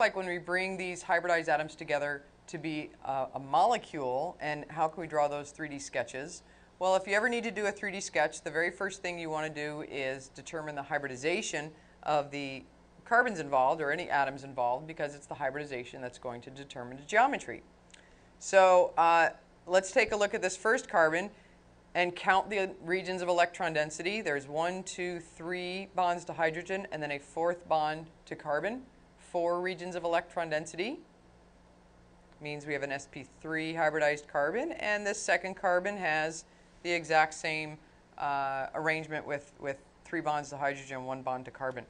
like when we bring these hybridized atoms together to be a, a, molecule and how can we draw those 3D sketches? Well, if you ever need to do a 3D sketch, the very first thing you want to do is determine the hybridization of the carbons involved or any atoms involved because it's the hybridization that's going to determine the geometry. So uh, let's take a look at this first carbon and count the regions of electron density. There's one, two, three bonds to hydrogen and then a fourth bond to carbon. Four regions of electron density means we have an sp3 hybridized carbon and this second carbon has the exact same uh, arrangement with, with three bonds to hydrogen, one bond to carbon.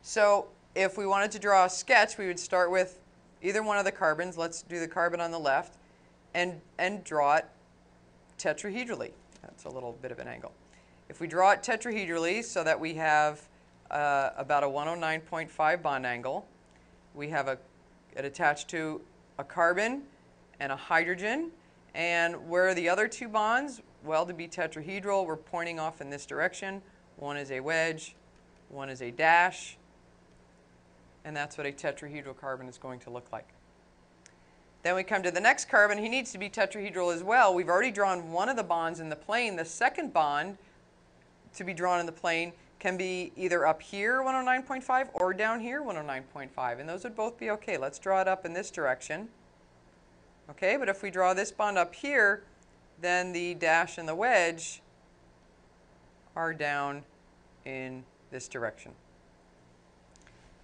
So if we wanted to draw a sketch, we would start with either one of the carbons. Let's do the carbon on the left and, and draw it tetrahedrally. That's a little bit of an angle. If we draw it tetrahedrally so that we have uh, about a 109.5 bond angle, we have a, it attached to a carbon and a hydrogen. And where are the other two bonds? Well, to be tetrahedral, we're pointing off in this direction. One is a wedge, one is a dash, and that's what a tetrahedral carbon is going to look like. Then we come to the next carbon. He needs to be tetrahedral as well. We've already drawn one of the bonds in the plane. The second bond to be drawn in the plane can be either up here 109.5 or down here 109.5 and those would both be okay. Let's draw it up in this direction. Okay, but if we draw this bond up here then the dash and the wedge are down in this direction.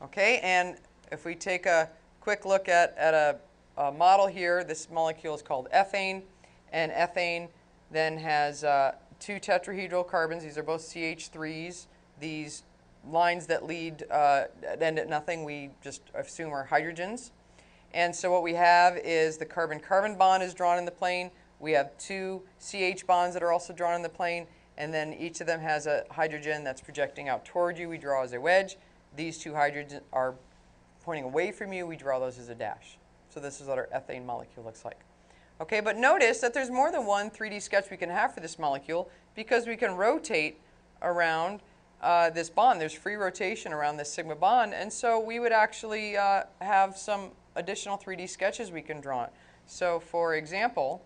Okay, and if we take a quick look at, at a, a model here, this molecule is called ethane, and ethane then has uh, two tetrahedral carbons. These are both CH3s. These lines that lead uh, end at nothing, we just assume are hydrogens. And so what we have is the carbon-carbon bond is drawn in the plane. We have two CH bonds that are also drawn in the plane, and then each of them has a hydrogen that's projecting out toward you. We draw as a wedge. These two hydrogens are pointing away from you. We draw those as a dash. So this is what our ethane molecule looks like. Okay, but notice that there's more than one 3D sketch we can have for this molecule because we can rotate around uh, this bond. There's free rotation around this sigma bond, and so we would actually uh, have some additional 3D sketches we can draw. So for example,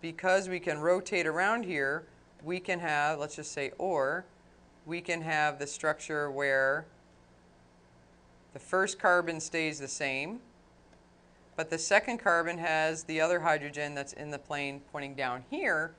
because we can rotate around here, we can have, let's just say or, we can have the structure where the first carbon stays the same, but the second carbon has the other hydrogen that's in the plane pointing down here.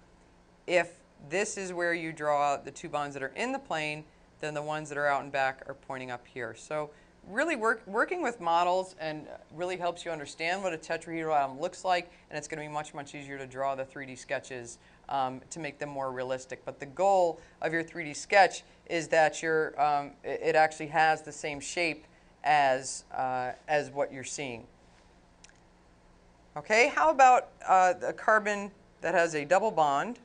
If this is where you draw the two bonds that are in the plane, then the ones that are out and back are pointing up here. So really work, working with models and really helps you understand what a tetrahedral atom looks like, and it's going to be much, much easier to draw the 3D sketches um, to make them more realistic. But the goal of your 3D sketch is that your, um, it actually has the same shape as, uh, as what you're seeing. Okay, how about uh, a carbon that has a double bond?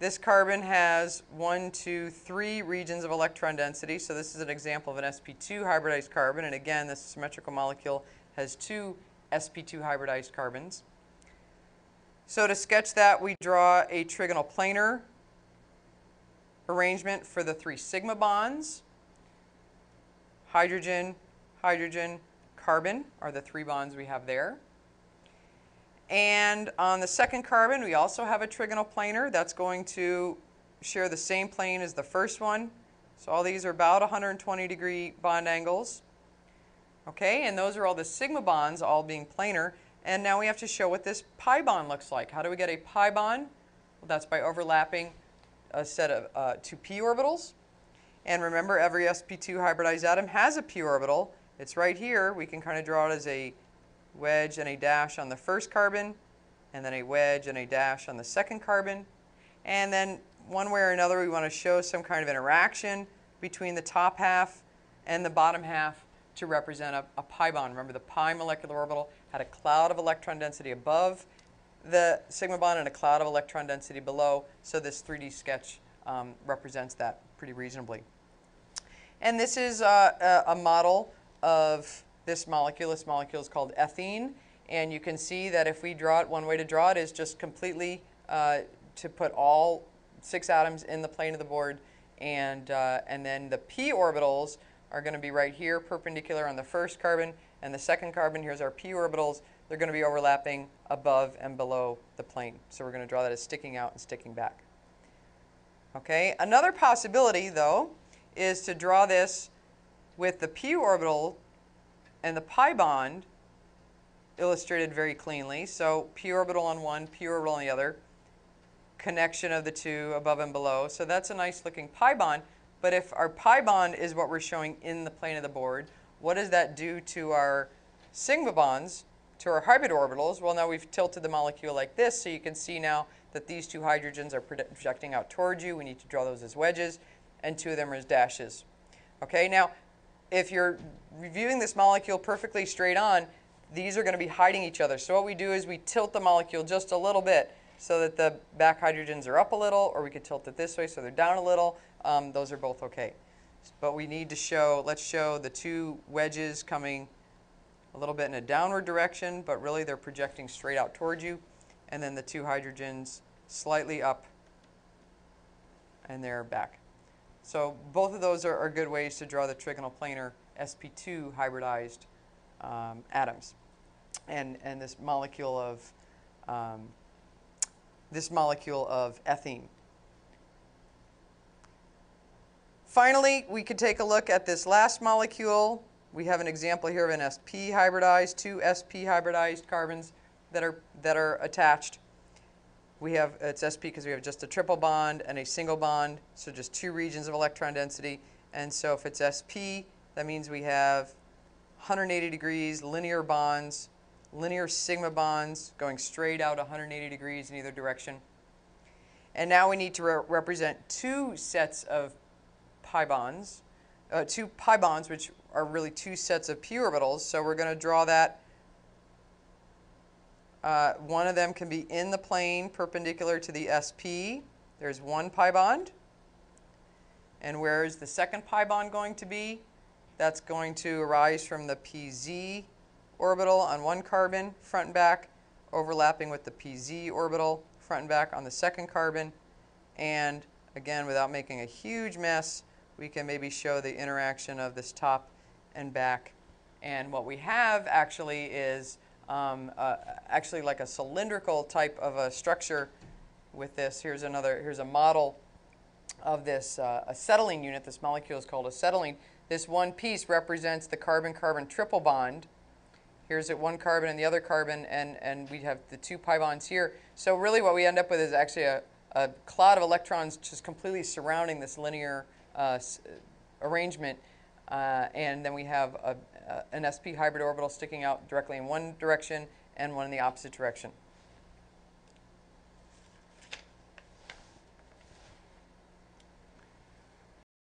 This carbon has one, two, three regions of electron density. So this is an example of an sp2 hybridized carbon. And again, this symmetrical molecule has two sp2 hybridized carbons. So to sketch that, we draw a trigonal planar arrangement for the three sigma bonds. Hydrogen, hydrogen, carbon are the three bonds we have there. And on the second carbon, we also have a trigonal planar. That's going to share the same plane as the first one. So all these are about 120 degree bond angles. Okay, and those are all the sigma bonds all being planar. And now we have to show what this pi bond looks like. How do we get a pi bond? Well, that's by overlapping a set of uh, two p orbitals. And remember, every sp2 hybridized atom has a p orbital. It's right here. We can kind of draw it as a wedge and a dash on the first carbon, and then a wedge and a dash on the second carbon. And then one way or another, we want to show some kind of interaction between the top half and the bottom half to represent a, a pi bond. Remember, the pi molecular orbital had a cloud of electron density above the sigma bond and a cloud of electron density below, so this 3D sketch um, represents that pretty reasonably. And this is uh, a, a model of this molecule. This molecule is called ethene. And you can see that if we draw it, one way to draw it is just completely uh, to put all six atoms in the plane of the board. And, uh, and then the p orbitals are going to be right here, perpendicular on the first carbon, and the second carbon, here's our p orbitals, they're going to be overlapping above and below the plane. So we're going to draw that as sticking out and sticking back. Okay, another possibility, though, is to draw this with the p orbital and the pi bond illustrated very cleanly. So p orbital on one, p orbital on the other, connection of the two above and below. So that's a nice looking pi bond. But if our pi bond is what we're showing in the plane of the board, what does that do to our sigma bonds, to our hybrid orbitals? Well, now we've tilted the molecule like this, so you can see now that these two hydrogens are projecting out towards you. We need to draw those as wedges, and two of them are as dashes. Okay, now if you're reviewing this molecule perfectly straight on, these are going to be hiding each other. So what we do is we tilt the molecule just a little bit so that the back hydrogens are up a little, or we could tilt it this way so they're down a little. Um, those are both okay. But we need to show, let's show the two wedges coming a little bit in a downward direction, but really they're projecting straight out towards you. And then the two hydrogens slightly up and they're back. So both of those are, are good ways to draw the trigonal planar sp2 hybridized um, atoms. And, and this molecule of um, this molecule of ethene. Finally, we could take a look at this last molecule. We have an example here of an sp hybridized, two sp hybridized carbons that are, that are attached. We have, it's sp because we have just a triple bond and a single bond, so just two regions of electron density. And so if it's sp, that means we have 180 degrees, linear bonds, linear sigma bonds going straight out 180 degrees in either direction. And now we need to re represent two sets of pi bonds, uh, two pi bonds, which are really two sets of p orbitals. So we're going to draw that. Uh, one of them can be in the plane perpendicular to the sp. There's one pi bond. And where is the second pi bond going to be? That's going to arise from the pz orbital on one carbon, front and back, overlapping with the pz orbital, front and back on the second carbon. And again, without making a huge mess, we can maybe show the interaction of this top and back. And what we have actually is um, uh, actually like a cylindrical type of a structure with this. Here's another, here's a model of this uh, acetylene unit. This molecule is called acetylene. This one piece represents the carbon-carbon triple bond. Here's it one carbon and the other carbon, and, and we have the two pi bonds here. So really what we end up with is actually a, a cloud of electrons just completely surrounding this linear uh, arrangement. Uh, and then we have a, an sp hybrid orbital sticking out directly in one direction and one in the opposite direction.